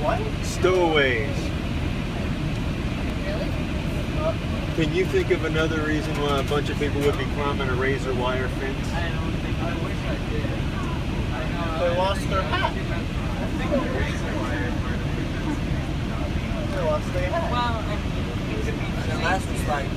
What? Stowaways. Really? Can you think of another reason why a bunch of people would be climbing a razor wire fence? I don't think I wish I did. I know. They lost their hat. I think the razor wire. They lost their hat. Well, I mean, it could be. the last was like